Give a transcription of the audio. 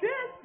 Sis